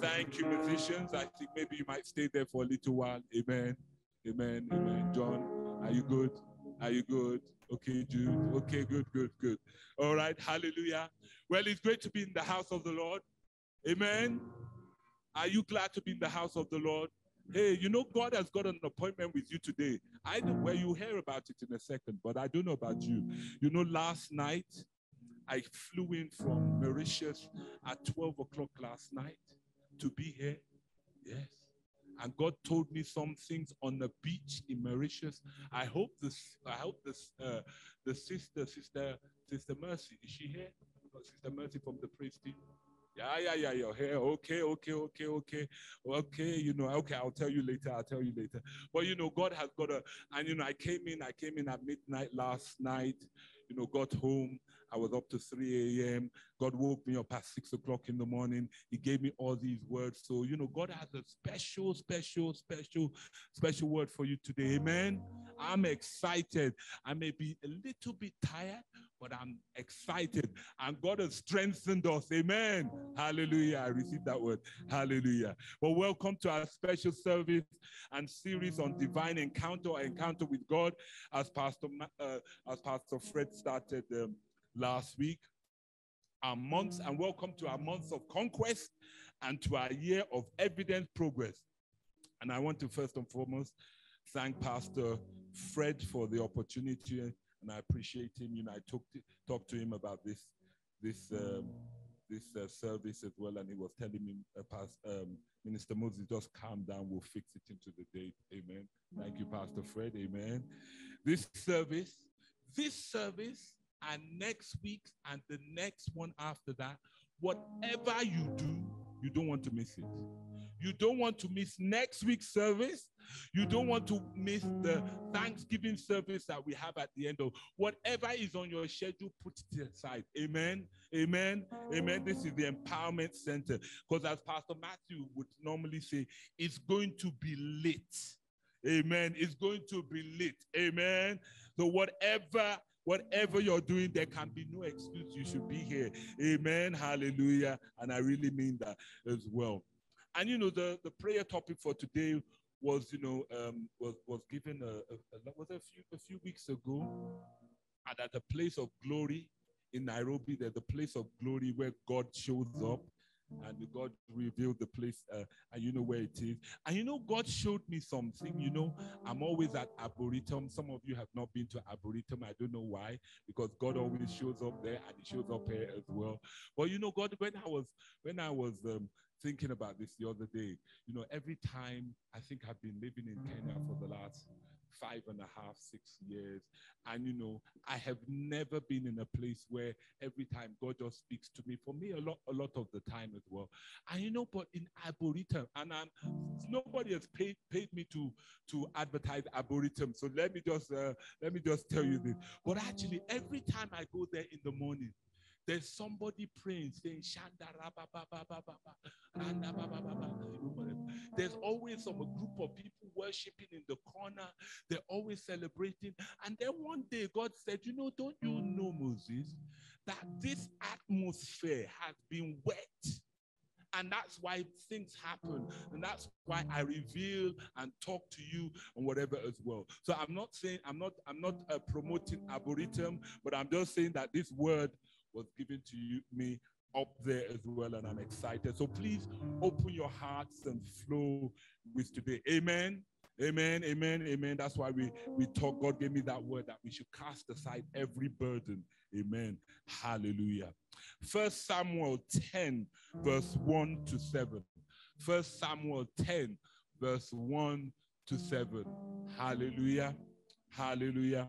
Thank you, musicians. I think maybe you might stay there for a little while. Amen. Amen. Amen. John, are you good? Are you good? Okay, Jude. Okay, good, good, good. All right. Hallelujah. Well, it's great to be in the house of the Lord. Amen. Are you glad to be in the house of the Lord? Hey, you know, God has got an appointment with you today. I know where you hear about it in a second, but I don't know about you. You know, last night I flew in from Mauritius at 12 o'clock last night to be here. Yes. And God told me some things on the beach in Mauritius. I hope this, I hope this, uh, the sister, sister, sister Mercy, is she here? Sister Mercy from the praise team. Yeah, yeah, yeah, you're here. Okay, okay, okay, okay, okay. You know, okay, I'll tell you later. I'll tell you later. But you know, God has got a, and you know, I came in, I came in at midnight last night, you know, got home. I was up to 3 a.m. God woke me up at 6 o'clock in the morning. He gave me all these words. So, you know, God has a special, special, special, special word for you today. Amen. I'm excited. I may be a little bit tired, but I'm excited. And God has strengthened us. Amen. Hallelujah. I received that word. Hallelujah. Well, welcome to our special service and series on divine encounter encounter with God, as Pastor uh, as Pastor Fred started um, last week. Our months and welcome to our months of conquest and to our year of evident progress. And I want to first and foremost thank Pastor Fred for the opportunity and I appreciate him. You know, I talked to, talked to him about this this um, this uh, service as well, and he was telling me, uh, um, Minister Moses, just calm down. We'll fix it into the date. Amen. Thank you, Pastor Fred. Amen. This service, this service, and next week, and the next one after that, whatever you do, you don't want to miss it. You don't want to miss next week's service. You don't want to miss the Thanksgiving service that we have at the end of whatever is on your schedule, put it aside. Amen. Amen. Amen. This is the empowerment center. Because as Pastor Matthew would normally say, it's going to be lit. Amen. It's going to be lit. Amen. So whatever whatever you're doing, there can be no excuse. You should be here. Amen. Hallelujah. And I really mean that as well. And you know, the, the prayer topic for today was, you know, um, was was given a, a, a was a few a few weeks ago, and at the place of glory in Nairobi, there's a place of glory where God shows up and God revealed the place, uh, and you know where it is. And you know, God showed me something. You know, I'm always at Arboretum. Some of you have not been to Arboretum. I don't know why, because God always shows up there, and He shows up here as well. But you know, God, when I was when I was um, thinking about this the other day, you know, every time I think I've been living in Kenya for the last five and a half, six years. And you know, I have never been in a place where every time God just speaks to me. For me, a lot, a lot of the time as well. And you know, but in Arboretum, and I'm, nobody has paid paid me to to advertise Arboretum. So let me just uh, let me just tell you this. But actually, every time I go there in the morning, there's somebody praying, saying, There's always some group of people worshiping in the corner. They're always celebrating. And then one day God said, You know, don't you know, Moses, that this atmosphere has been wet? and that's why things happen and that's why i reveal and talk to you and whatever as well so i'm not saying i'm not i'm not uh, promoting arboretum but i'm just saying that this word was given to you, me up there as well, and I'm excited. So please open your hearts and flow with today. Amen. Amen, amen, amen. That's why we, we talk. God gave me that word that we should cast aside every burden. Amen. Hallelujah. First Samuel 10, verse 1 to 7. First Samuel 10, verse 1 to 7. Hallelujah. Hallelujah.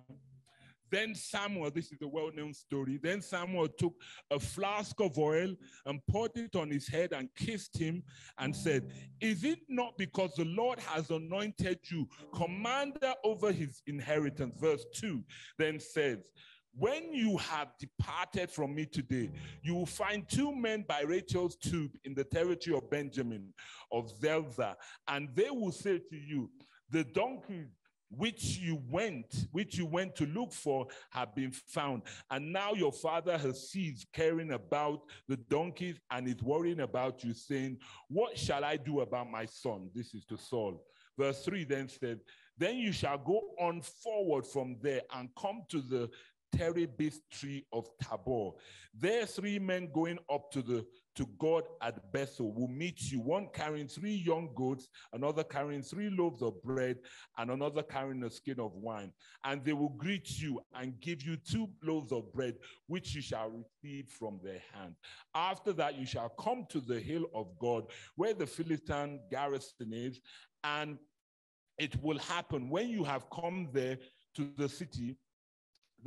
Then Samuel, this is a well known story. Then Samuel took a flask of oil and poured it on his head and kissed him and said, Is it not because the Lord has anointed you commander over his inheritance? Verse 2 then says, when you have departed from me today, you will find two men by Rachel's tomb in the territory of Benjamin, of Zelzah, and they will say to you, The donkeys which you went, which you went to look for, have been found. And now your father has ceased caring about the donkeys and is worrying about you, saying, What shall I do about my son? This is to Saul. Verse 3 then said, Then you shall go on forward from there and come to the terebinth tree of Tabor. There, three men going up to the to God at Bethel will meet you, one carrying three young goats, another carrying three loaves of bread, and another carrying a skin of wine. And they will greet you and give you two loaves of bread, which you shall receive from their hand. After that, you shall come to the hill of God, where the Philistine garrison is, and it will happen when you have come there to the city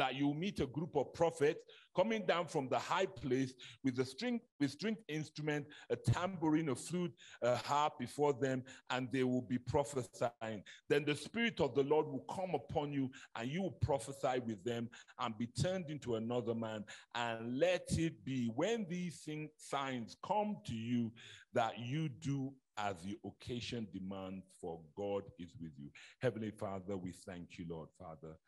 that you meet a group of prophets coming down from the high place with a string with string instrument, a tambourine, a flute, a harp before them, and they will be prophesying. Then the spirit of the Lord will come upon you, and you will prophesy with them and be turned into another man. And let it be when these signs come to you that you do as the occasion demands, for God is with you. Heavenly Father, we thank you, Lord Father.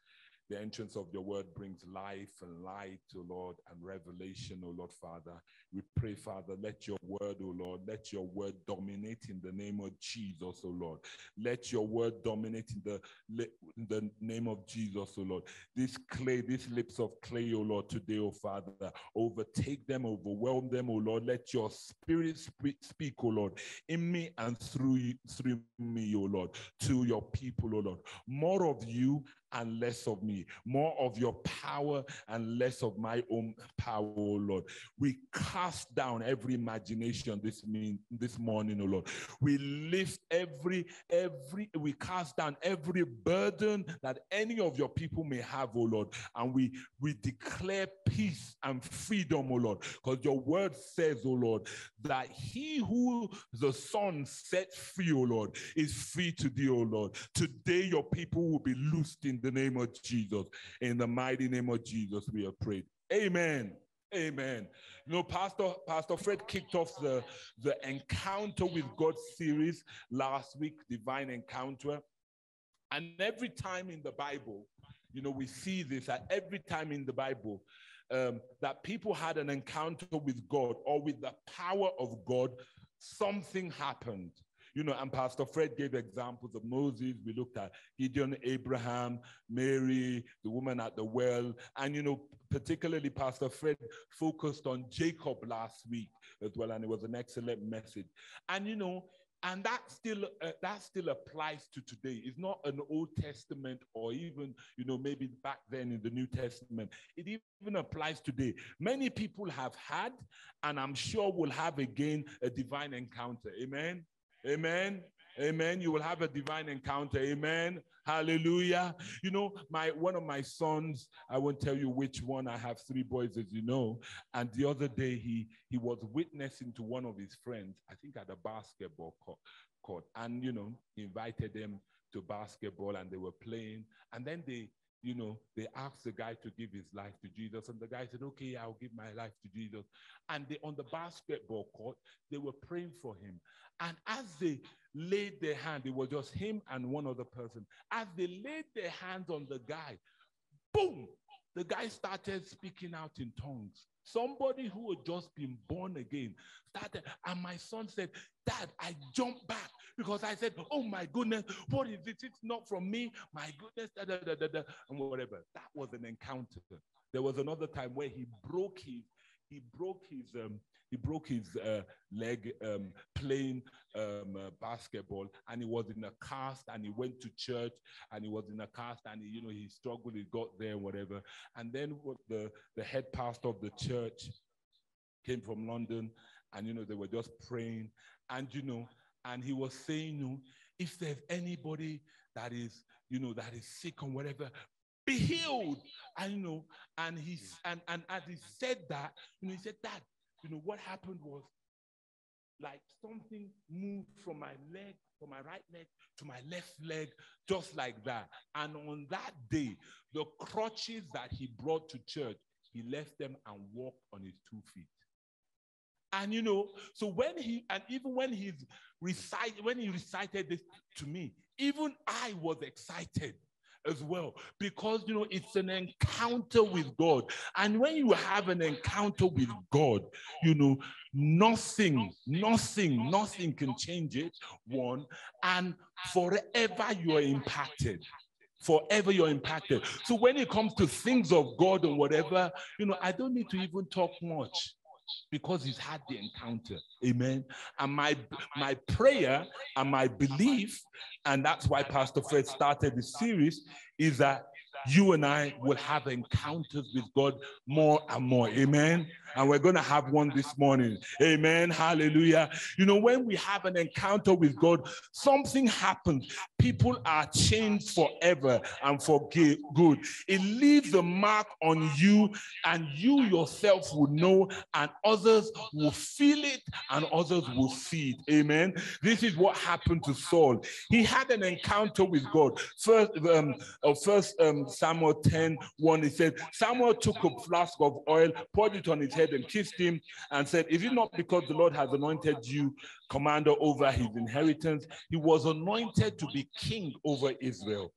The entrance of your word brings life and light, O Lord, and revelation, O Lord, Father. We pray, Father, let your word, O Lord, let your word dominate in the name of Jesus, O Lord. Let your word dominate in the, in the name of Jesus, O Lord. This clay, these lips of clay, O Lord, today, O Father, overtake them, overwhelm them, O Lord. Let your spirit speak, O Lord, in me and through, through me, O Lord, to your people, O Lord. More of you and less of me, more of your power and less of my own power, oh Lord. We cast down every imagination this mean this morning, oh Lord. We lift every every we cast down every burden that any of your people may have, oh Lord, and we we declare peace and freedom, oh Lord, because your word says, oh Lord, that he who the Son set free, oh Lord, is free today, oh Lord. Today your people will be loosed in the name of Jesus. In the mighty name of Jesus, we have prayed. Amen. Amen. You know, Pastor Pastor Fred kicked off the, the Encounter with God series last week, Divine Encounter. And every time in the Bible, you know, we see this at every time in the Bible um, that people had an encounter with God or with the power of God, something happened. You know, and Pastor Fred gave examples of Moses. We looked at Gideon, Abraham, Mary, the woman at the well. And, you know, particularly Pastor Fred focused on Jacob last week as well. And it was an excellent message. And, you know, and that still uh, that still applies to today it's not an old testament or even you know maybe back then in the new testament it even applies today many people have had and i'm sure will have again a divine encounter amen Amen. Amen. You will have a divine encounter. Amen. Hallelujah. You know, my one of my sons, I won't tell you which one. I have three boys, as you know. And the other day he he was witnessing to one of his friends, I think at a basketball court. And you know, invited them to basketball and they were playing. And then they you know, they asked the guy to give his life to Jesus, and the guy said, Okay, I'll give my life to Jesus. And they, on the basketball court, they were praying for him. And as they laid their hand, it was just him and one other person. As they laid their hands on the guy, boom, the guy started speaking out in tongues. Somebody who had just been born again started, and my son said, Dad, I jumped back because I said, Oh my goodness, what is it? It's not from me. My goodness, da, da, da, da, and whatever. That was an encounter. There was another time where he broke his, he broke his um, he broke his uh, leg um, playing um, uh, basketball, and he was in a cast, and he went to church, and he was in a cast, and he, you know he struggled, he got there, whatever. And then what the the head pastor of the church came from London, and you know they were just praying, and you know, and he was saying, you know, if there's anybody that is, you know, that is sick or whatever, be healed. And you know, and he and, and as he said that, you know, he said that you know, what happened was like something moved from my leg, from my right leg to my left leg, just like that. And on that day, the crutches that he brought to church, he left them and walked on his two feet. And you know, so when he and even when he recite when he recited this to me, even I was excited as well because you know it's an encounter with God. And when you have an encounter with God, you know, nothing, nothing, nothing can change it. One, and forever you are impacted forever you're impacted. So when it comes to things of God or whatever, you know, I don't need to even talk much because he's had the encounter. Amen. And my my prayer and my belief, and that's why Pastor Fred started this series, is that you and I will have encounters with God more and more. Amen. And we're going to have one this morning. Amen. Hallelujah. You know, when we have an encounter with God, something happens. People are changed forever and for good. It leaves a mark on you, and you yourself will know, and others will feel it, and others will see it. Amen. This is what happened to Saul. He had an encounter with God. First, um, uh, first um, Samuel 10 1, it said, Samuel took a flask of oil, poured it on his head, and kissed him, and said, Is it not because the Lord has anointed you commander over his inheritance? He was anointed to be king over Israel.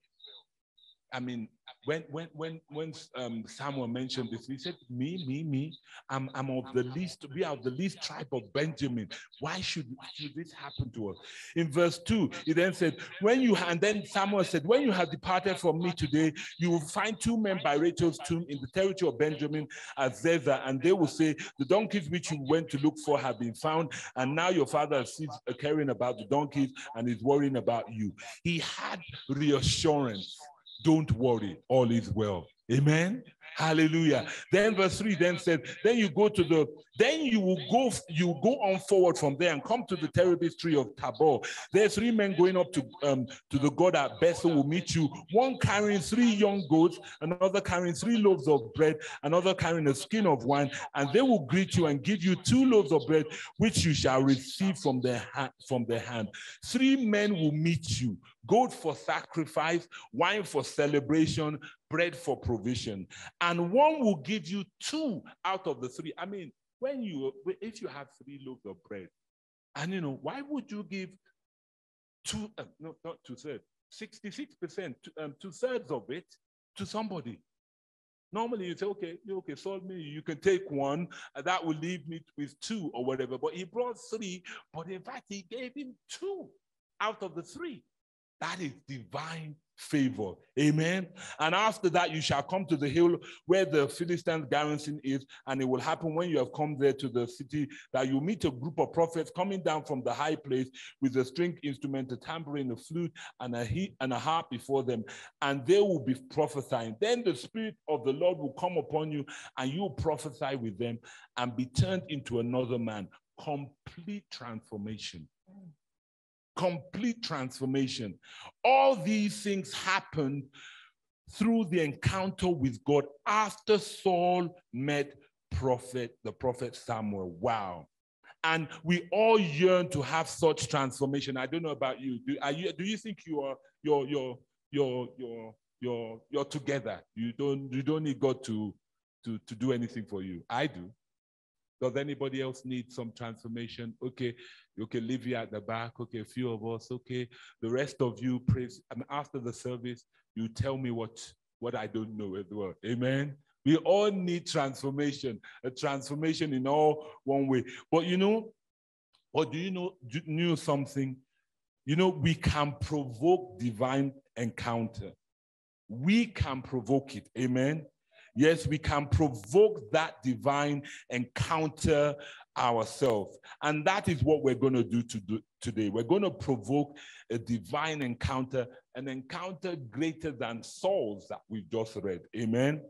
I mean, when when when when um, Samuel mentioned this, he said, "Me, me, me. I'm I'm of the least. We are of the least tribe of Benjamin. Why should should this happen to us?" In verse two, he then said, "When you and then Samuel said, when you have departed from me today, you will find two men by Rachel's tomb in the territory of Benjamin at Zelzah, and they will say, the donkeys which you went to look for have been found, and now your father is caring about the donkeys and is worrying about you." He had reassurance don't worry, all is well. Amen. Hallelujah. Then verse 3 then said, Then you go to the, then you will go, you go on forward from there and come to the terebinth tree of Tabor. There are three men going up to um to the God at Bethel will meet you, one carrying three young goats, another carrying three loaves of bread, another carrying a skin of wine, and they will greet you and give you two loaves of bread, which you shall receive from their hand from their hand. Three men will meet you, goat for sacrifice, wine for celebration, bread for provision. And one will give you two out of the three. I mean, when you, if you have three loaves of bread, and you know, why would you give two, uh, no, not two thirds, 66%, um, two thirds of it to somebody? Normally you say, okay, okay, solve me. You can take one, and that will leave me with two or whatever. But he brought three, but in fact, he gave him two out of the three. That is divine favor. Amen. And after that, you shall come to the hill where the Philistines' garrison is, and it will happen when you have come there to the city that you meet a group of prophets coming down from the high place with a string instrument, a tambourine, a flute, and a heat and a harp before them, and they will be prophesying. Then the spirit of the Lord will come upon you, and you will prophesy with them and be turned into another man. Complete transformation complete transformation. All these things happened through the encounter with God after Saul met prophet, the prophet Samuel. Wow. And we all yearn to have such transformation. I don't know about you. Do, you, do you think you are you're you're you're you're you're you're together? You don't you don't need God to to to do anything for you. I do. Does anybody else need some transformation? Okay, okay, Livia at the back. Okay, a few of us. Okay, the rest of you, praise. And after the service, you tell me what what I don't know as well. Amen. We all need transformation, a transformation in all one way. But you know, or do you know, do you know something? You know, we can provoke divine encounter. We can provoke it. Amen. Yes, we can provoke that divine encounter ourselves. And that is what we're going to do, to do today. We're going to provoke a divine encounter, an encounter greater than Saul's that we just read. Amen.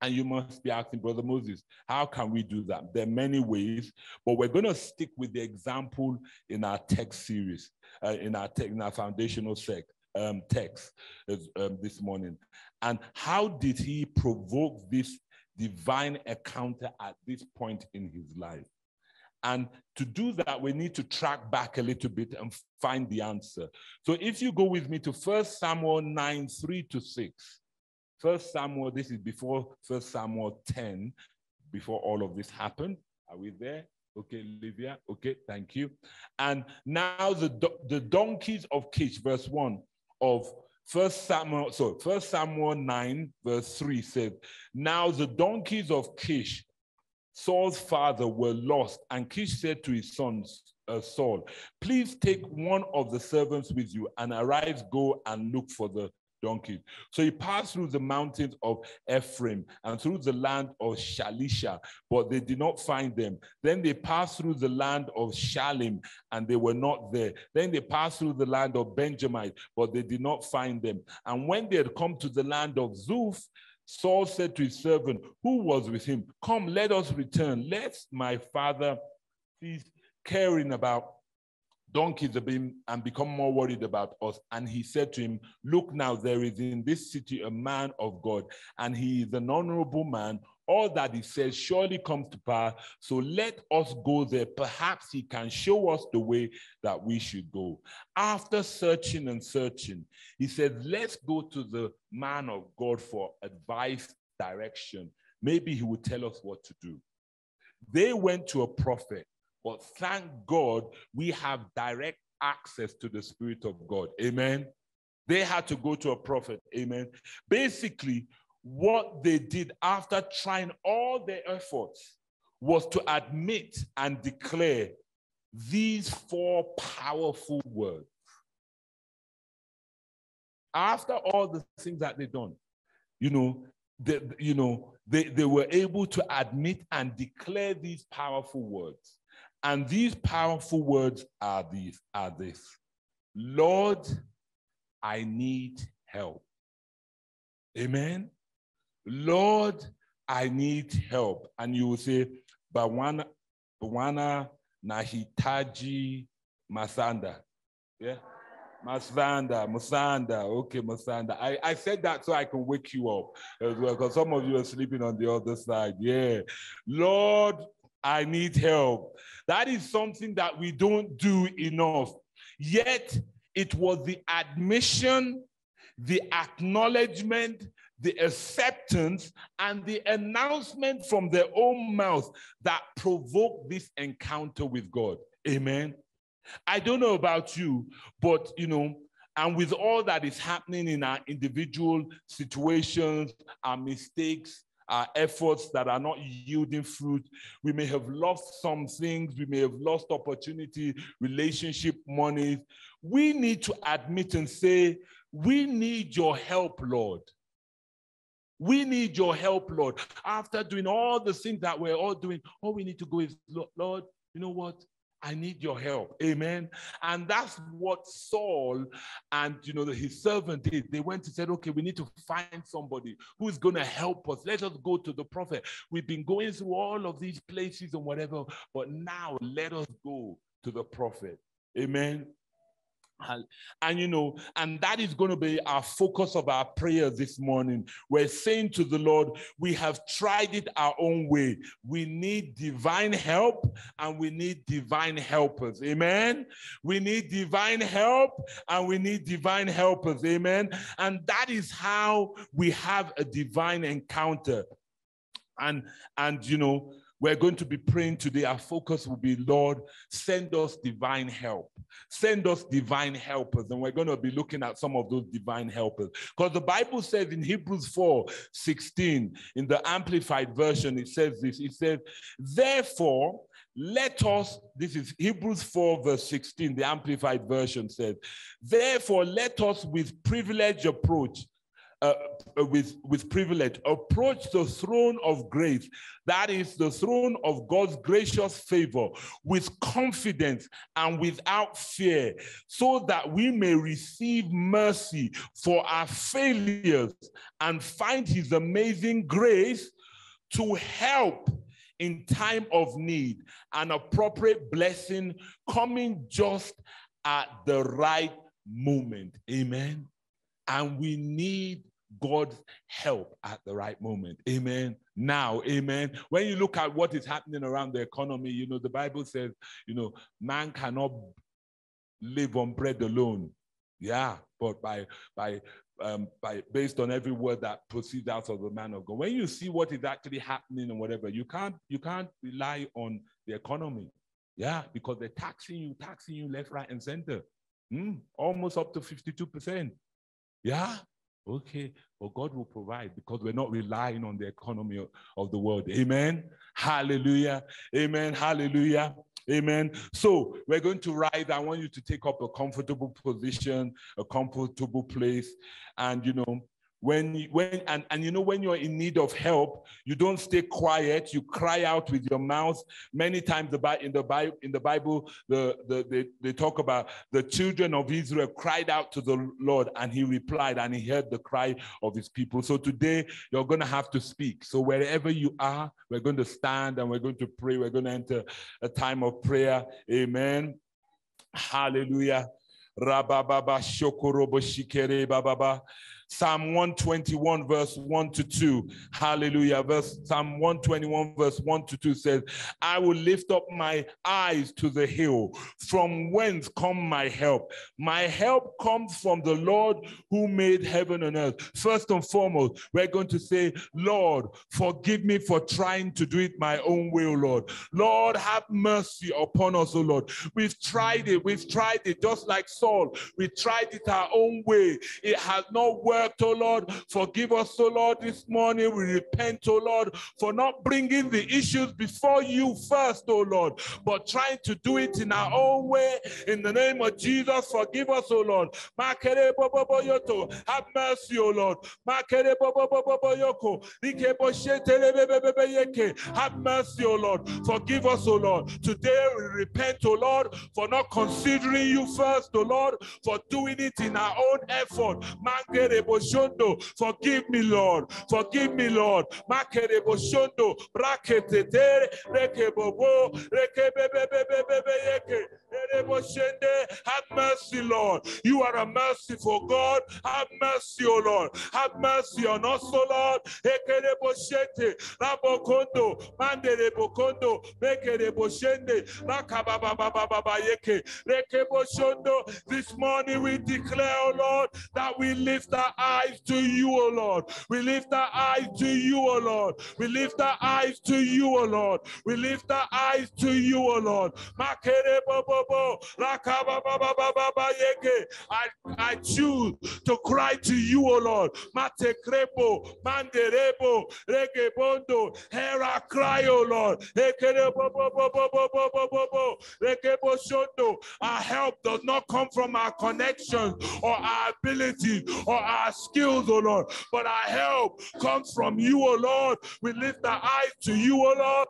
And you must be asking, Brother Moses, how can we do that? There are many ways, but we're going to stick with the example in our text series, uh, in our te- in our foundational sect um, text um, this morning. And how did he provoke this divine encounter at this point in his life? And to do that, we need to track back a little bit and find the answer. So if you go with me to 1 Samuel 9, 3 to 6. 1 Samuel, this is before 1 Samuel 10, before all of this happened. Are we there? Okay, Livia. Okay, thank you. And now the, the donkeys of Kish, verse 1 of First Samuel, so First Samuel 9, verse 3 says, Now the donkeys of Kish, Saul's father, were lost, and Kish said to his sons, uh, Saul, please take one of the servants with you and arise, go and look for the donkeys. So he passed through the mountains of Ephraim and through the land of Shalisha, but they did not find them. Then they passed through the land of Shalim, and they were not there. Then they passed through the land of Benjamin, but they did not find them. And when they had come to the land of Zuph, Saul said to his servant, who was with him, Come, let us return, lest my father cease caring about donkeys have been and become more worried about us. And he said to him, Look now, there is in this city a man of God, and he is an honorable man. All that he says surely comes to pass. So let us go there. Perhaps he can show us the way that we should go. After searching and searching, he said, Let's go to the man of God for advice, direction. Maybe he will tell us what to do. They went to a prophet but thank God we have direct access to the Spirit of God. Amen. They had to go to a prophet. Amen. Basically, what they did after trying all their efforts was to admit and declare these four powerful words. After all the things that they've done, you know, they, you know, they, they were able to admit and declare these powerful words. And these powerful words are these, are this. Lord, I need help. Amen. Lord, I need help. And you will say, Bawana, Bawana Nahitaji Masanda. Yeah. Masanda, Masanda, okay, Masanda. I, I said that so I can wake you up as well, because some of you are sleeping on the other side. Yeah. Lord, I need help. That is something that we don't do enough. Yet it was the admission, the acknowledgement, the acceptance, and the announcement from their own mouth that provoked this encounter with God. Amen. I don't know about you, but you know, and with all that is happening in our individual situations, our mistakes, our efforts that are not yielding fruit. We may have lost some things. We may have lost opportunity, relationship, money. We need to admit and say, we need your help, Lord. We need your help, Lord. After doing all the things that we're all doing, all we need to go is, Lord, you know what? I need your help. Amen. And that's what Saul and you know his servant did. They went and said, Okay, we need to find somebody who is going to help us. Let us go to the prophet. We've been going through all of these places and whatever, but now let us go to the prophet. Amen. And, you know, and that is going to be our focus of our prayer this morning. We're saying to the Lord, we have tried it our own way. We need divine help and we need divine helpers. Amen. We need divine help and we need divine helpers. Amen. And that is how we have a divine encounter. And, and, you know, we're going to be praying today. Our focus will be, Lord, send us divine help. Send us divine helpers. And we're going to be looking at some of those divine helpers. Because the Bible says in Hebrews 4 16, in the Amplified Version, it says this it says, Therefore, let us, this is Hebrews 4, verse 16, the Amplified Version says, Therefore, let us with privilege approach uh, with, with privilege, approach the throne of grace, that is the throne of God's gracious favor, with confidence and without fear, so that we may receive mercy for our failures and find his amazing grace to help in time of need, an appropriate blessing coming just at the right moment. Amen. And we need God's help at the right moment. Amen. Now, amen. When you look at what is happening around the economy, you know, the Bible says, you know, man cannot live on bread alone. Yeah, but by by um, by based on every word that proceeds out of the man of God. When you see what is actually happening and whatever, you can't you can't rely on the economy. Yeah, because they're taxing you, taxing you left, right, and center. Mm, almost up to 52%. Yeah, okay. But God will provide because we're not relying on the economy of, the world. Amen. Hallelujah. Amen. Hallelujah. Amen. So we're going to rise. I want you to take up a comfortable position, a comfortable place. And, you know, when when and, and you know when you're in need of help you don't stay quiet. You cry out with your mouth. Many times the in the bible in the bible the, the they, they talk about the children of israel cried out to the lord and he replied and he heard the cry of his people. So today you're going to have to speak. So wherever you are we're going to stand and we're going to pray. We're going to enter a time of prayer. Amen. Hallelujah. Shikere bababa. Psalm 121, verse 1 to 2. Hallelujah. Verse Psalm 121, verse 1 to 2 says, I will lift up my eyes to the hill. From whence come my help? My help comes from the Lord who made heaven and earth. First and foremost, we're going to say, Lord, forgive me for trying to do it my own way, O Lord. Lord, have mercy upon us, O Lord. We've tried it. We've tried it just like Saul. We tried it our own way. It has not worked oh Lord. Forgive us, oh Lord, this morning. We repent, oh Lord, for not bringing the issues before you first, oh Lord, but trying to do it in our own way. In the name of Jesus, forgive us, oh Lord. Have mercy, oh Lord. Have mercy, oh Lord. Forgive us, oh Lord. Today we repent, oh Lord, for not considering you first, oh Lord, for doing it in our own effort. Forgive me, Lord. Forgive me, Lord. Makerebo shondo. Braketetere. Rekebobo. Rekebebebebebebe yeke. Have mercy, Lord. You are a merciful God. Have mercy, O Lord. Have mercy on us, O Lord. Ekereboshete. Rabokondo. Manderebokondo. Mekereboshende. Rakabababababa yeke. Rekeboshondo. This morning we declare, O Lord, that we lift our eyes to you, O Lord. We lift our eyes to you, O Lord. We lift our eyes to you, O Lord. We lift our eyes to you, O Lord. I, I choose to cry to you, O Lord. Mate crepo, manderebo, regebondo. Hear our cry, O Lord. Our help does not come from our connections or our ability or our skills, O Lord, but our help comes from you, O Lord. We lift our eyes to you, O Lord.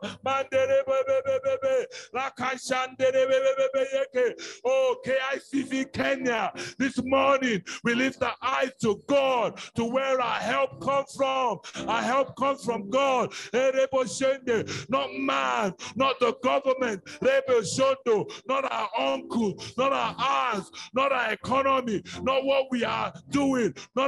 Oh, KICC Kenya, this morning we lift our eyes to God, to where our help comes from. Our help comes from God. Not man, not the government, not our uncle, not our aunts, not our economy, not what we are doing, not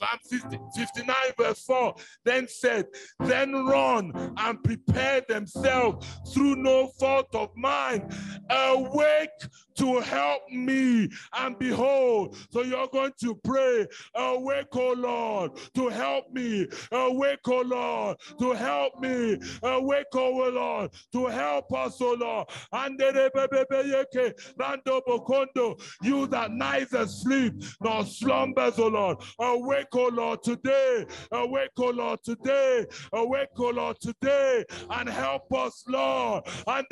Psalm 50, 59, verse 4, then said, Then run and prepare themselves through no fault of mine. Awake to help me. And behold, so you're going to pray, Awake, O Lord, to help me. Awake, O Lord, to help me. Awake, O Lord, to help us, O Lord. And you that neither sleep nor slumbers, O Lord. Awake, O Lord, today. Awake, O Lord, today. Awake, O Lord, today. And help us, Lord. And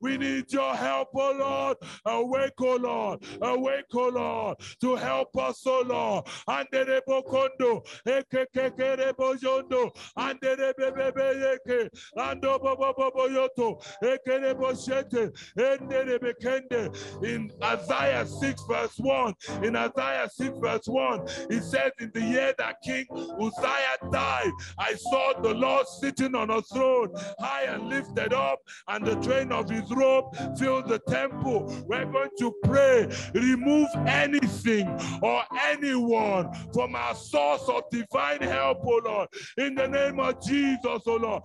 we need your help, Lord. Awake, O Lord. Awake, O Lord, to help us, O Lord. And the bokondo, ekekekere bojondo, and the bebebe yeke, and boboboboyoto, ekere boshete, and the bekende. In Isaiah 6, verse 1, in Isaiah 6, verse 1, He says, In the year that King Uzziah died, I saw the Lord sitting on a throne, high and lifted up, and the train of his robe filled the temple. We're going to pray, remove anything or anyone from our source of divine help, oh Lord, in the name of Jesus, oh Lord.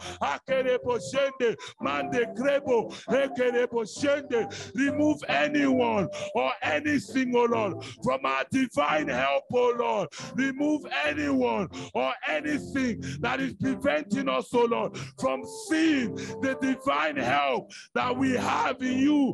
Remove anyone or anything, oh Lord, from our divine help, oh Lord. Remove anyone or anything that is preventing us, oh Lord, from seeing the divine help that we have in you.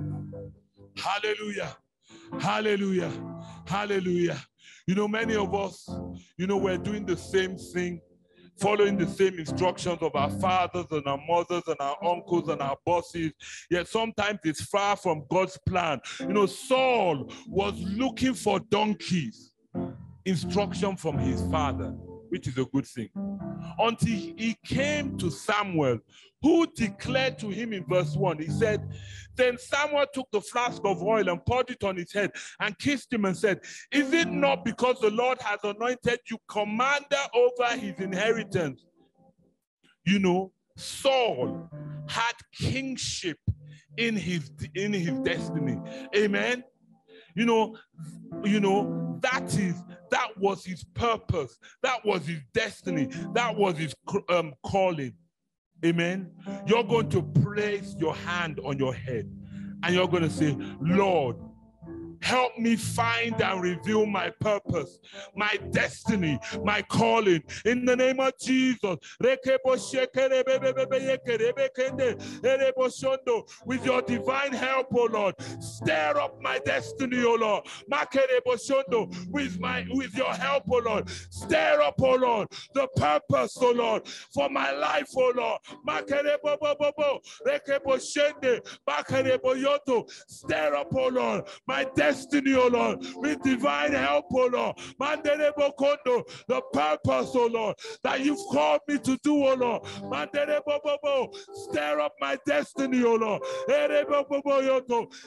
Hallelujah. Hallelujah. Hallelujah. You know, many of us, you know, we're doing the same thing following the same instructions of our fathers and our mothers and our uncles and our bosses. Yet sometimes it's far from God's plan. You know, Saul was looking for donkeys, instruction from his father, which is a good thing, until he came to Samuel, who declared to him in verse 1, he said, Then Samuel took the flask of oil and poured it on his head and kissed him and said, Is it not because the Lord has anointed you commander over his inheritance? You know, Saul had kingship in his in his destiny. Amen. You know, you know, that is that was his purpose, that was his destiny, that was his um, calling. Amen. You're going to place your hand on your head and you're going to say, Lord, Help me find and reveal my purpose, my destiny, my calling. In the name of Jesus. With your divine help, O Lord. Stir up my destiny, O Lord. With my with your help, O Lord. Stir up, O Lord, the purpose, O Lord, for my life, O Lord. Stir up, O Lord, my destiny destiny, O Lord, with divine help, O Lord. Mandelebo Kondo, the purpose, O Lord, that you've called me to do, O Lord. Mandelebo Bobo, stir up my destiny, O Lord.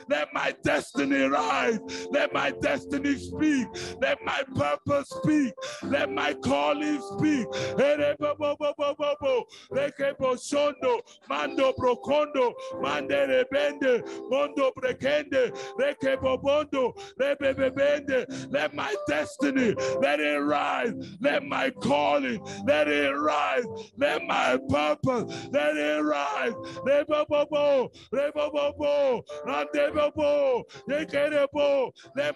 Let my destiny rise. Let my destiny speak. Let my purpose speak. Let my calling speak. Mando Brocondo, Mandere Bende, Mondo Brekende, Rekebobondo. Let my destiny, let it rise. Let my calling, let it rise. Let my purpose, let it rise. Let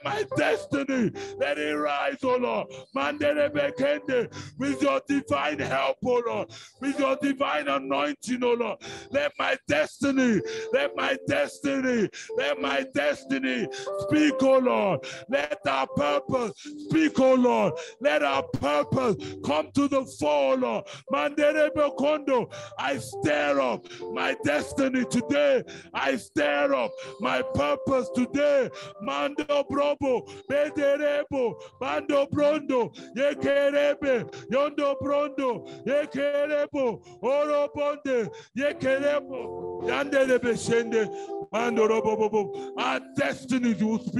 my destiny, let it rise, oh Lord. With your divine help, oh Lord. With your divine anointing, oh Lord. Let my destiny, let my destiny, let my destiny speak Speak, oh Lord. Let our purpose speak, oh Lord. Let our purpose come to the fore, Lord. Mandere Kondo. I stir up my destiny today. I stir up my purpose today. Mando Brobo, Bederebo, Mando Brondo, Yekerebe, Yondo Brondo, Yekerebo, Oro Bonde, Yekerebo, Yande Beshende, Mando Robo, our destinies will speak.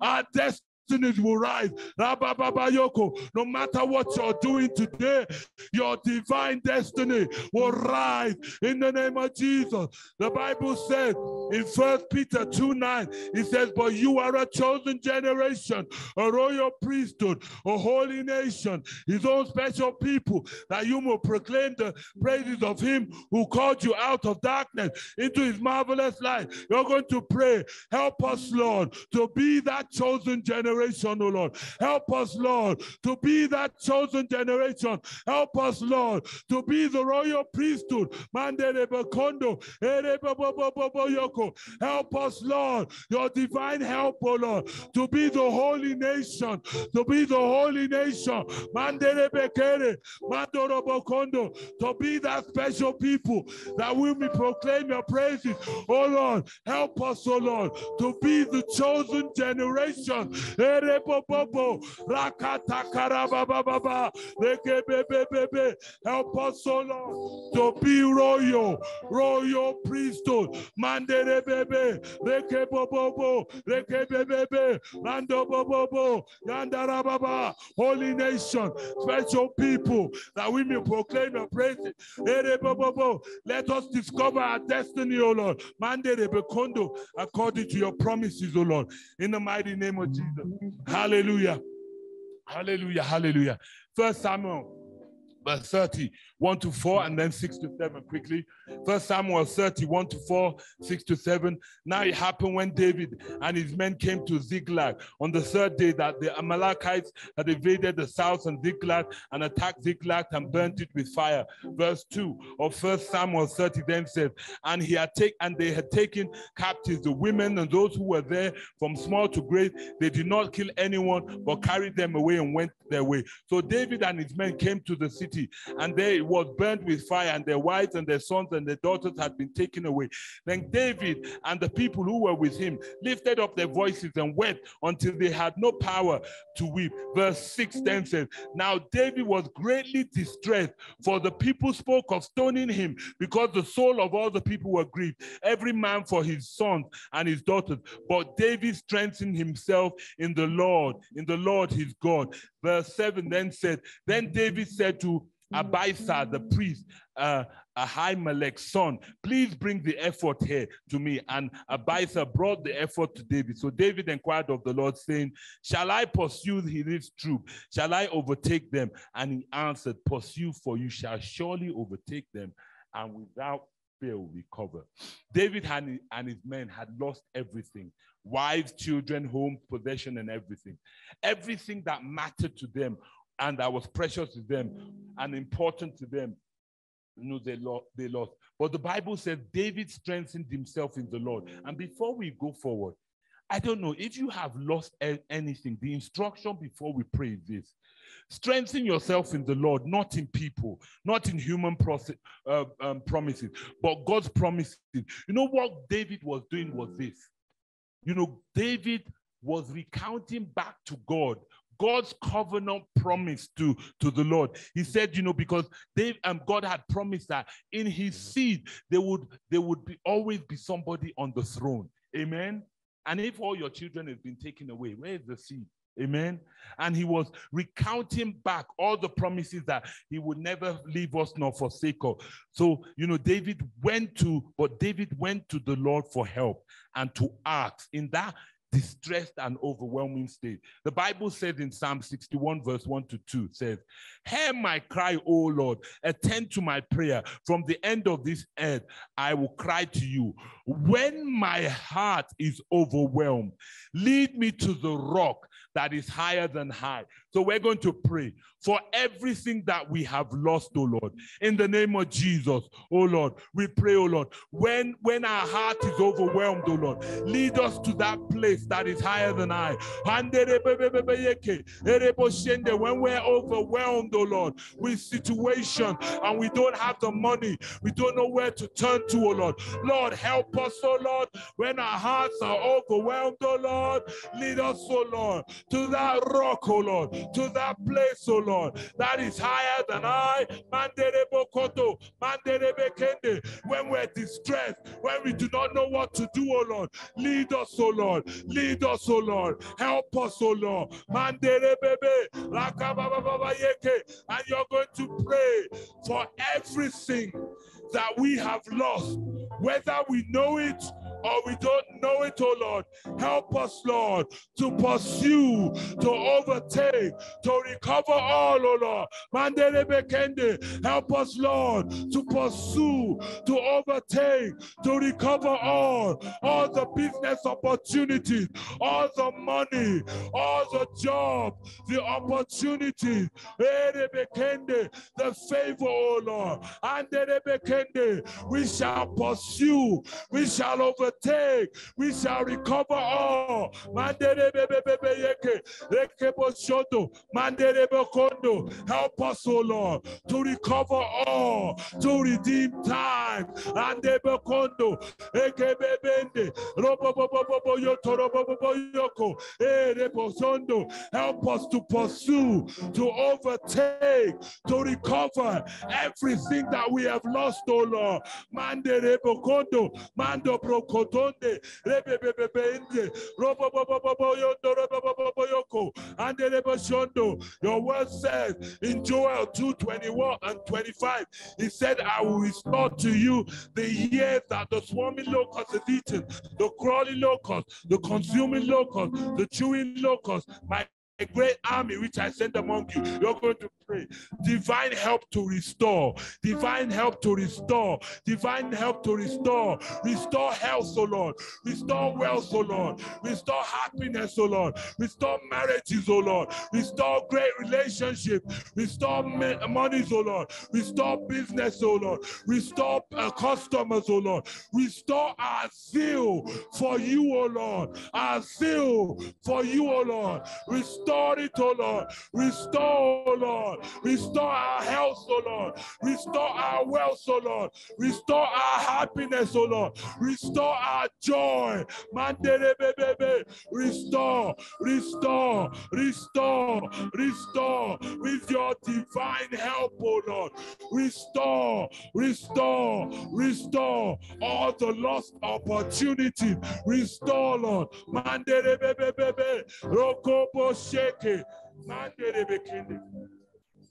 Our destiny destinies will rise. No matter what you're doing today, your divine destiny will rise in the name of Jesus. The Bible says in First Peter 2 9, it says, But you are a chosen generation, a royal priesthood, a holy nation, his own special people, that you will proclaim the praises of him who called you out of darkness into his marvelous light. You're going to pray, help us, Lord, to be that chosen generation generation, oh Lord. Help us, Lord, to be that chosen generation. Help us, Lord, to be the royal priesthood. Help us, Lord, your divine help, oh Lord, to be the holy nation, to be the holy nation. To be that special people that will be proclaim your praises. Oh Lord, help us, oh Lord, to be the chosen generation. Help us, oh Lord, to be royal, royal priesthood. Mandere bebe, reke bobobo, reke bebe, rando bobobo, yandara baba, holy nation, special people that we may proclaim your praises. Let us discover our destiny, O Lord. Mandere bekondo, according to your promises, O Lord. In the mighty name of Jesus. Hallelujah. Hallelujah. Hallelujah. First Samuel verse 30, 1 to 4, and then 6 to 7 quickly. First Samuel 30, 1 to 4, 6 to 7. Now it happened when David and his men came to Ziklag on the third day that the Amalekites had invaded the south and Ziklag and attacked Ziklag and burnt it with fire. Verse 2 of First Samuel 30 then says, And he had taken and they had taken captives the women and those who were there from small to great. They did not kill anyone, but carried them away and went their way. So David and his men came to the city, and they was burnt with fire, and their wives and their sons and their daughters had been taken away. Then David and the people who were with him lifted up their voices and wept until they had no power to weep. Verse 6 then says, Now David was greatly distressed, for the people spoke of stoning him because the soul of all the people were grieved, every man for his sons and his daughters. But David strengthened himself in the Lord, in the Lord his God. Verse 7 then said, Then David said to Abiathar, the priest, uh, Ahimelech's son, please bring the ephod here to me. And Abiathar brought the ephod to David. So David inquired of the Lord, saying, Shall I pursue his troop? Shall I overtake them? And he answered, Pursue, for you shall surely overtake them, and without fail recover. David and his men had lost everything wives, children, home, possession, and everything. Everything that mattered to them and that was precious to them and important to them, you know, they, lo- they lost. But the Bible says David strengthened himself in the Lord. And before we go forward, I don't know if you have lost anything. The instruction before we pray is this strengthen yourself in the Lord, not in people, not in human uh, um, promises, but God's promises. You know what David was doing was this you know, David was recounting back to God God's covenant promise to, to the Lord. He said, you know, because they um, God had promised that in his seed there would there would be always be somebody on the throne. Amen. And if all your children have been taken away, where is the seed? Amen. And he was recounting back all the promises that he would never leave us nor forsake us. So, you know, David went to, but David went to the Lord for help and to ask. In that distressed and overwhelming state. The Bible says in Psalm 61, verse 1 to 2, says, Hear my cry, O Lord, attend to my prayer. From the end of this earth, I will cry to you. When my heart is overwhelmed, lead me to the rock that is higher than high. So we're going to pray for everything that we have lost, oh Lord. In the name of Jesus, oh Lord, we pray, oh Lord, when, when our heart is overwhelmed, oh Lord, lead us to that place that is higher than I. When we're overwhelmed, oh Lord, with situation and we don't have the money, we don't know where to turn to, oh Lord. Lord, help us, oh Lord, when our hearts are overwhelmed, oh Lord, lead us, oh Lord, to that rock, oh Lord, to that place, oh Lord, that is higher than I. When we're distressed, when we do not know what to do, oh Lord, lead us, oh Lord, lead us, oh Lord, help us, oh Lord. And you're going to pray for everything that we have lost, whether we know it or we don't know it, oh Lord. Help us, Lord, to pursue, to overtake, to recover all, oh Lord. Mandele bekende. Help us, Lord, to pursue, to overtake, to recover all, all the business opportunities, all the money, all the job, the bekende, the favor, oh Lord. Andere bekende. We shall pursue, we shall overtake, we shall recover all. Help us, O Lord, to recover all, to redeem time. Sondo. Help us to pursue, to overtake, to recover everything that we have lost, Mande rebo kondo, mando prokotonde, rebebebebende, robo. Your word says in Joel 2 21 and 25, He said, I will restore to you the years that the swarming locust has eaten, the crawling locust, the consuming locust, the chewing locust, my a great army which I send among you. You're going to pray. Divine help to restore. Divine help to restore. Divine help to restore. Restore health, O Lord. Restore wealth, O Lord. Restore happiness, O Lord. Restore marriages, O Lord. Restore great relationships. Restore monies, O Lord. Restore business, O Lord. Restore uh, customers, O Lord. Restore our zeal for you, O Lord. Our zeal for you, O Lord. Restore it, O Lord. Restore, O Lord. Restore our health, O Lord. Restore our wealth, O Lord. Restore our happiness, O Lord. Restore our joy. Restore, restore, restore, restore with your divine help, O Lord. Restore, restore, restore all the lost opportunities. Restore, Lord. Rokobo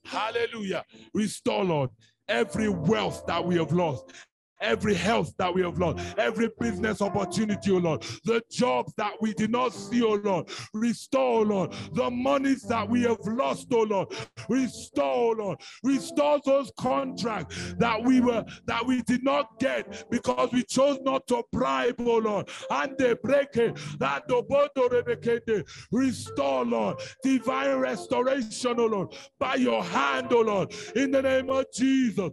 Hallelujah. Restore, Lord, every wealth that we have lost, every health that we have lost, every business opportunity, oh Lord, the jobs that we did not see, oh Lord, restore, oh Lord, the monies that we have lost, oh Lord, restore, oh Lord, restore those contracts that we were that we did not get because we chose not to bribe, oh Lord, and they break it, that the border, restore, Lord, divine restoration, oh Lord, by your hand, oh Lord, in the name of Jesus.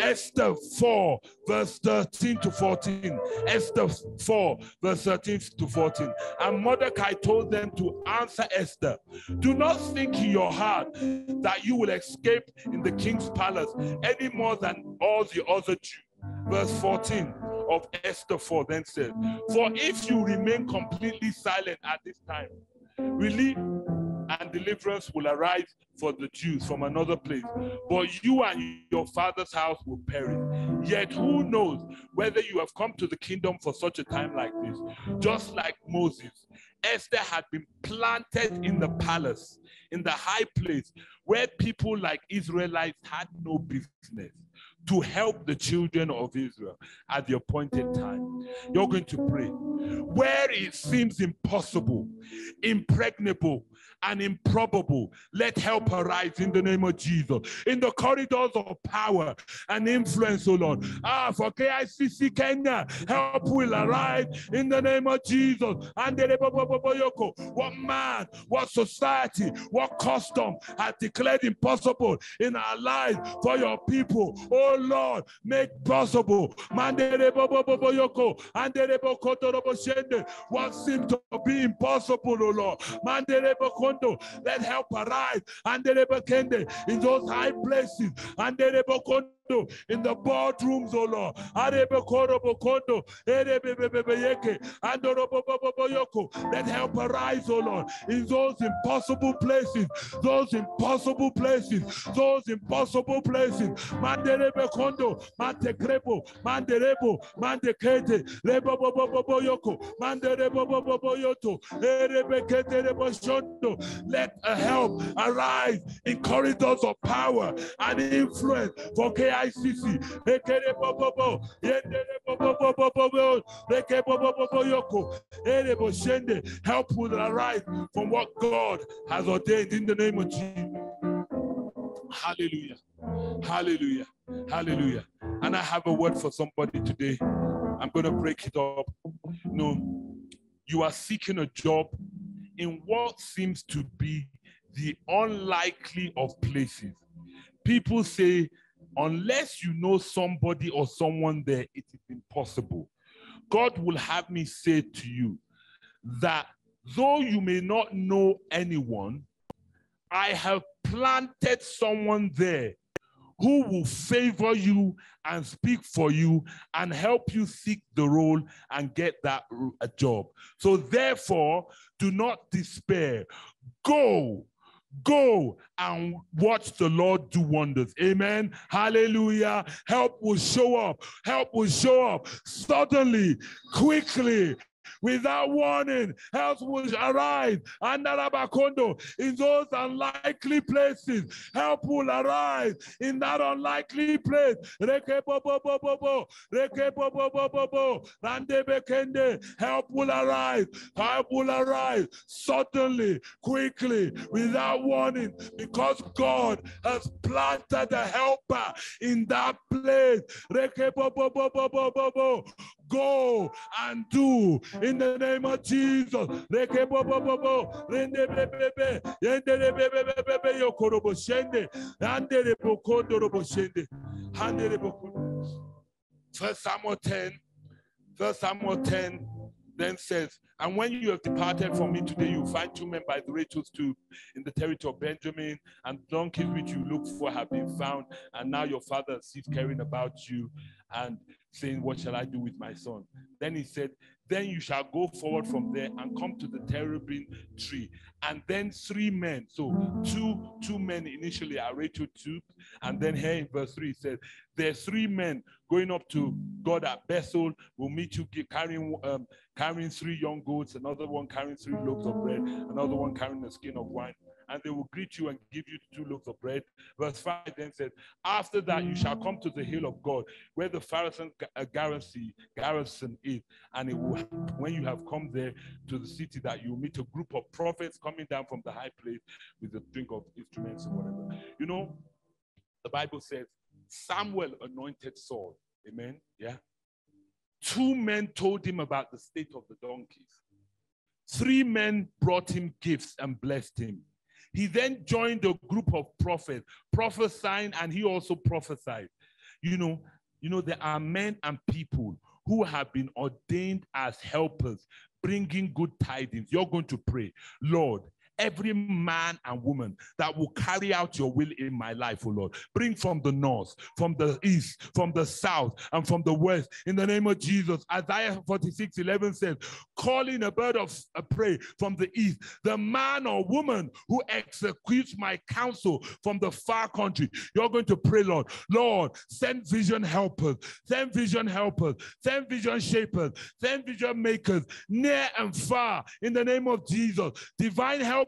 Esther 4, verse 13 to 14. Esther 4, verse 13 to 14. And Mordecai told them to answer Esther Do not think in your heart that you will escape in the king's palace any more than all the other Jews. Verse 14 of Esther 4 then says, For if you remain completely silent at this time, relief and deliverance will arise for the Jews from another place. But you and your father's house will perish. Yet who knows whether you have come to the kingdom for such a time like this? Just like Moses, Esther had been planted in the palace, in the high place, where people like Israelites had no business to help the children of Israel at the appointed time. You're going to pray. Where it seems impossible, impregnable, and improbable, let help arise in the name of Jesus. In the corridors of power and influence, O oh Lord. Ah, for KICC Kenya, help will arise in the name of Jesus. And what man, what society, what custom has declared impossible in our lives for your people. Oh Lord, make possible. What seemed to be impossible, oh Lord. Let help arise. And in those high places. And in the boardrooms, oh Lord. Let help arise, oh Lord, in those impossible places, those impossible places, those impossible places. Manderebe kondo, mante crepo, manderebo, mande kete, rebo bobo bobo yoko, erebe kete rebo shondo. Let a help arise in corridors of power and influence for KI ICC. Help will arise from what God has ordained in the name of Jesus. Hallelujah. Hallelujah. Hallelujah. And I have a word for somebody today. I'm going to break it up. No, you are seeking a job in what seems to be the unlikely of places. People say, unless you know somebody or someone there, it is impossible. God will have me say to you that though you may not know anyone, I have planted someone there who will favor you and speak for you and help you seek the role and get that job. So therefore, do not despair. Go Go and watch the Lord do wonders. Amen. Hallelujah. Help will show up. Help will show up suddenly, quickly, without warning. Help will arise in those unlikely places. Help will arise in that unlikely place. Help will arise. Help will arise suddenly, quickly, without warning, because God has planted a helper in that place. Go and do in the name of Jesus. First Samuel 10, First Samuel 10 then says, And when you have departed from me today, you find two men by the Rachel's tomb in the territory of Benjamin, and donkeys which you looked for have been found, and now your father sees caring about you and saying, What shall I do with my son? Then he said, Then you shall go forward from there and come to the terebinth tree. And then three men, so two two men initially are Rachel two, and then here in verse 3 it says, There's three men going up to God at Bethel, will meet you carrying um, carrying three young goats, another one carrying three loaves of bread, another one carrying a skin of wine and they will greet you and give you two loaves of bread. Verse 5 then said, After that you shall come to the hill of God, where the Pharisees uh, garrison, garrison is. And it will, when you have come there to the city, that you meet a group of prophets coming down from the high place with a drink of instruments or whatever. You know, the Bible says Samuel anointed Saul. Amen. Yeah. Two men told him about the state of the donkeys. Three men brought him gifts and blessed him. He then joined a group of prophets, prophesying, and he also prophesied. You know, you know, there are men and people who have been ordained as helpers, bringing good tidings. You're going to pray, Lord, every man and woman that will carry out your will in my life, O Lord. Bring from the north, from the east, from the south, and from the west. In the name of Jesus. Isaiah 46 11 says, Calling a bird of prey from the east, the man or woman who executes my counsel from the far country. You're going to pray, Lord. Lord, send vision helpers, send vision helpers, send vision shapers, send vision makers near and far in the name of Jesus. Divine help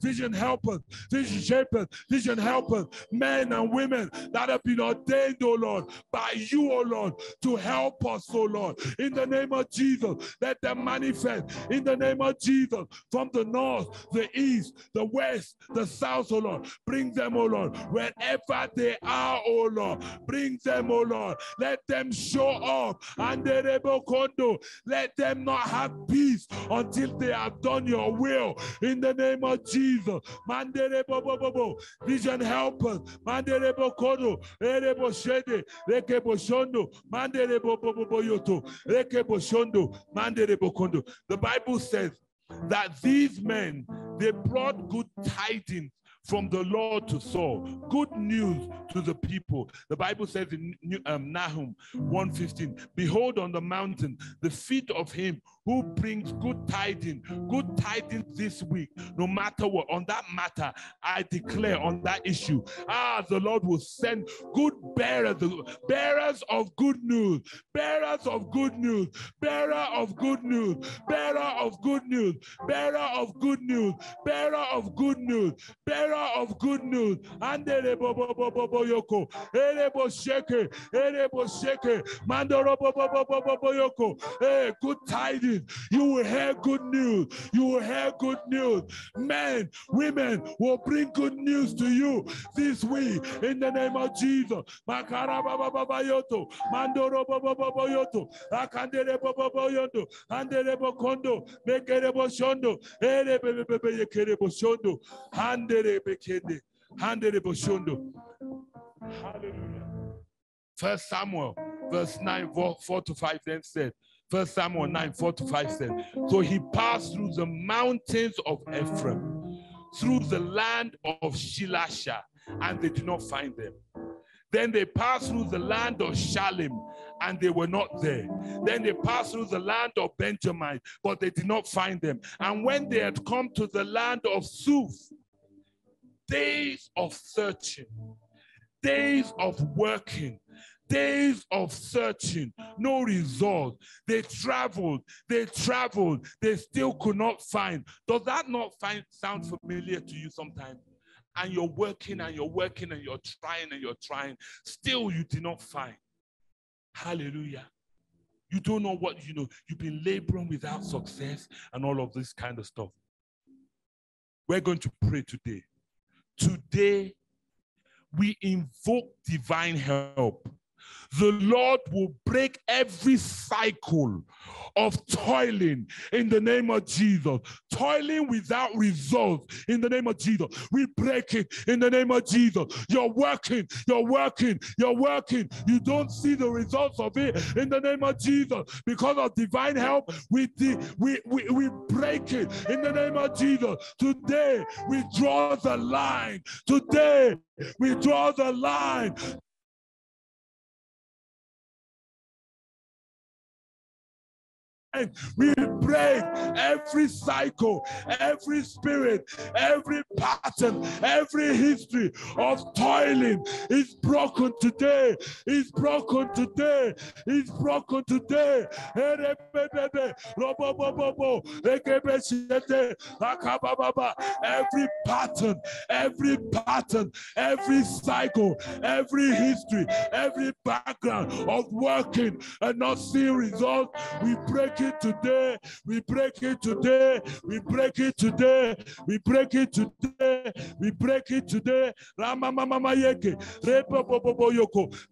Vision helpers, vision shapers, vision helpers, men and women that have been ordained, oh Lord, by you, oh Lord, to help us, oh Lord. In the name of Jesus, let them manifest in the name of Jesus from the north, the east, the west, the south, oh Lord. Bring them, oh Lord, wherever they are, oh Lord. Bring them, oh Lord. Let them show up. And let them not have peace until they have done your will. In the name of Jesus. Mandere bobo bobo. Vision help helpers. Mandere bokodo. Ere boshede. Reke boshondo. Mandere bobo bobo yoto. Reke boshondo. Mandere bokondo. The Bible says that these men they brought good tidings from the Lord to Saul, good news to the people. The Bible says in um, Nahum 1:15, "Behold on the mountain the feet of him who brings good tidings, good tidings this week, no matter what. On that matter, I declare on that issue, ah, the Lord will send good bearers, bearers of good news, bearers of good news, bearer of good news, bearer of good news, bearer of good news, bearer of good news, bearer of good news. Bo yoko, ere sheke, ere bo sheke, mandoro bo bo bo bo bo yoko. Hey, good tidings. You will hear good news. You will hear good news. Men, women will bring good news to you this week in the name of Jesus. Hallelujah. First Samuel, verse 9, 4, 4 to 5 then said, First Samuel 9, 4 to 5 says, So he passed through the mountains of Ephraim, through the land of Shilasha, and they did not find them. Then they passed through the land of Shalim, and they were not there. Then they passed through the land of Benjamin, but they did not find them. And when they had come to the land of Suf, days of searching, days of working, days of searching, no result. They traveled, they traveled, they still could not find. Does that not find, sound familiar to you sometimes? And you're working and you're working and you're trying and you're trying, still you did not find. Hallelujah. You don't know what you know. You've been laboring without success and all of this kind of stuff. We're going to pray today. Today, we invoke divine help the Lord will break every cycle of toiling in the name of Jesus. Toiling without results in the name of Jesus. We break it in the name of Jesus. You're working, you're working, you're working. You don't see the results of it in the name of Jesus. Because of divine help, we, we, we, we break it in the name of Jesus. Today, we draw the line. Today, we draw the line. We break every cycle, every spirit, every pattern, every history of toiling is broken today. Is broken today. Is broken today. Every pattern, every pattern, every cycle, every history, every background of working and not seeing results, we break it today. We break it today. We break it today. We break it today. We break it today.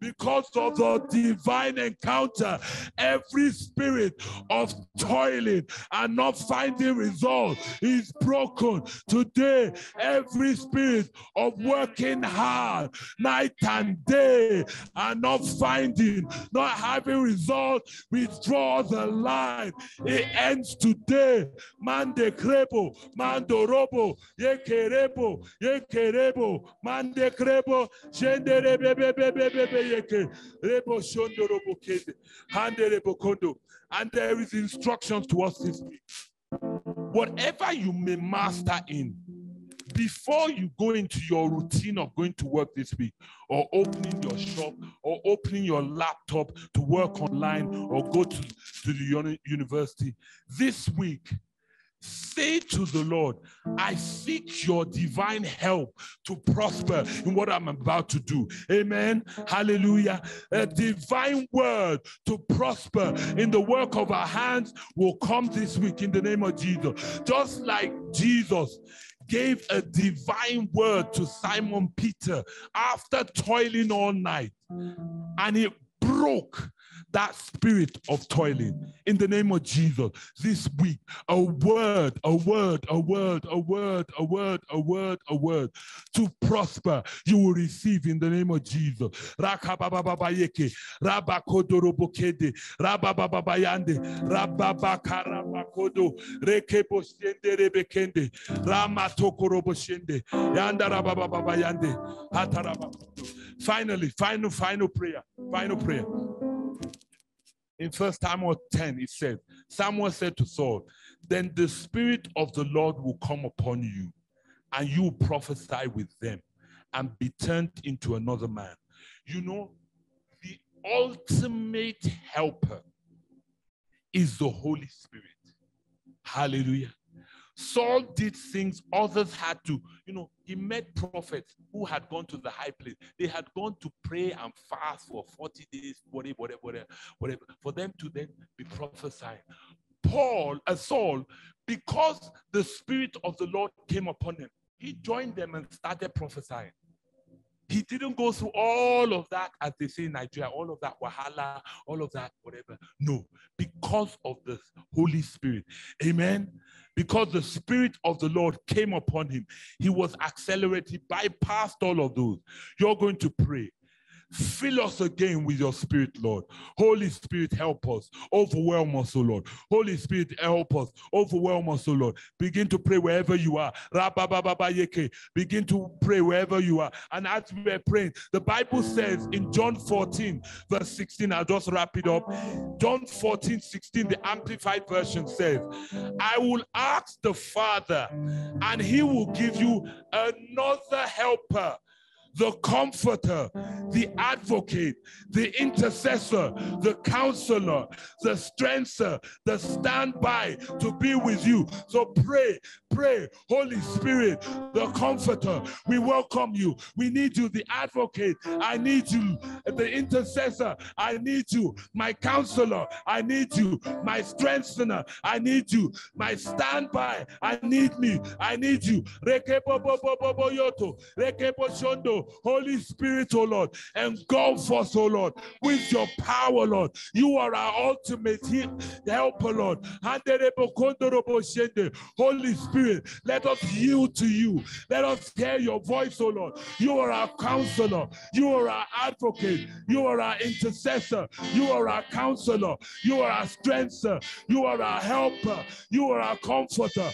Because of the divine encounter, every spirit of toiling and not finding results is broken today. Every spirit of working hard night and day and not finding, not having results, withdraw the line. It ends today. Mande krebo, mando robo, ye kerebo, ye kerebo, mande krebo, shende rebe bebe bebe yeke, rebo shondo robo kende, hande rebo kondo. And there is instructions to us this week. Whatever you may master in, before you go into your routine of going to work this week or opening your shop or opening your laptop to work online or go to, to the university this week Say to the Lord, I seek your divine help to prosper in what I'm about to do. Amen. Hallelujah. A divine word to prosper in the work of our hands will come this week in the name of Jesus. Just like Jesus gave a divine word to Simon Peter after toiling all night, and it broke that spirit of toiling in the name of Jesus this week. A word, a word, a word, a word, a word, a word, a word to prosper you will receive in the name of Jesus. Finally, final, final prayer. Final prayer. In First Samuel 10, it says, Samuel said to Saul, Then the Spirit of the Lord will come upon you, and you will prophesy with them, and be turned into another man. You know, the ultimate helper is the Holy Spirit. Hallelujah. Saul did things others had to, you know, he met prophets who had gone to the high place. They had gone to pray and fast for 40 days, whatever, whatever, whatever, whatever for them to then be prophesying. Paul, uh, Saul, because the Spirit of the Lord came upon him, he joined them and started prophesying. He didn't go through all of that, as they say in Nigeria, all of that wahala, all of that, whatever. No, because of the Holy Spirit. Amen because the Spirit of the Lord came upon him, he was accelerated, he bypassed all of those. You're going to pray. Fill us again with your spirit, Lord. Holy Spirit, help us. Overwhelm us, O Lord. Holy Spirit, help us. Overwhelm us, O Lord. Begin to pray wherever you are. Begin to pray wherever you are. And as we are praying, the Bible says in John 14, verse 16, I'll just wrap it up. John 14, 16, the Amplified Version says, I will ask the Father, and he will give you another helper the comforter, the advocate, the intercessor, the counselor, the strengthener, the standby to be with you. So pray, pray, Holy Spirit, the comforter. We welcome you. We need you, the advocate. I need you, the intercessor. I need you, my counselor. I need you, my strengthener. I need you, my standby. I need me. I need you. Holy Spirit, oh Lord, engulf us, oh Lord, with your power, Lord. You are our ultimate helper, Lord. Holy Spirit, let us yield to you. Let us hear your voice, oh Lord. You are our counselor. You are our advocate. You are our intercessor. You are our counselor. You are our strengther. You are our helper. You are our comforter.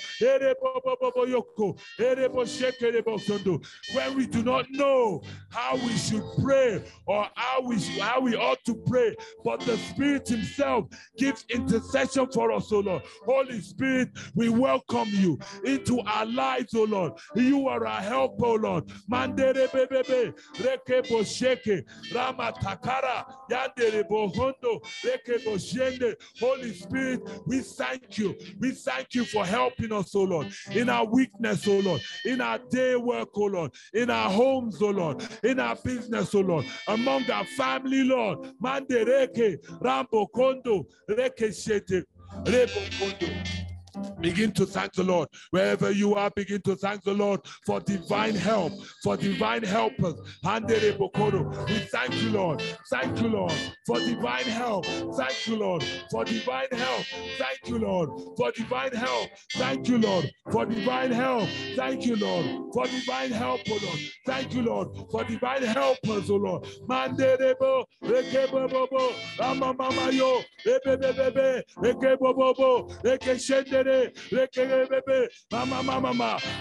When we do not know know how we should pray or how we should, how we ought to pray, but the Spirit Himself gives intercession for us, O Lord. Holy Spirit, we welcome you into our lives, O Lord. You are our help, O Lord. Mandere bebebe, reke bosheke, rama takara, yandere bohondo, reke boshende. Holy Spirit, we thank you. We thank you for helping us, O Lord, in our weakness, O Lord, in our day work, O Lord, in our homes, oh Lord, in our business, oh Lord, among our family, Lord. Mande reke, rambo kondo, reke shete, rebo kondo. Begin to thank the Lord. Wherever you are, begin to thank the Lord for divine help, for divine helpers. We thank you, Lord. Thank you, Lord, for divine help. Thank you, Lord, for divine help. Thank you, Lord, for divine help. Thank you, Lord, for divine help. Thank you, Lord, for divine help, oh Lord. Thank you, Lord, for divine helpers, oh Lord. Manderebo, rekebobobo, ramamamayo,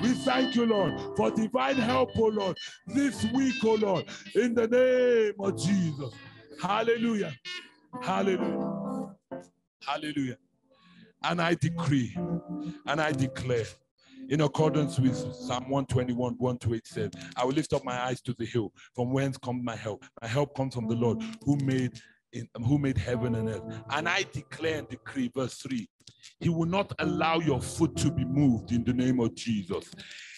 we thank you, Lord, for divine help, oh Lord, this week, oh Lord, in the name of Jesus. Hallelujah. Hallelujah. Hallelujah. And I decree and I declare in accordance with Psalm 121, 1 to 8 says, I will lift up my eyes to the hill, from whence comes my help. My help comes from the Lord who made in, who made heaven and earth. And I declare and decree, verse 3, He will not allow your foot to be moved in the name of Jesus.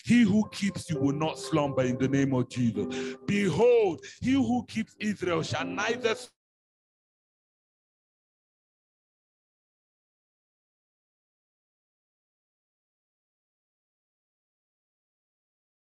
He who keeps you will not slumber in the name of Jesus. Behold, he who keeps Israel shall neither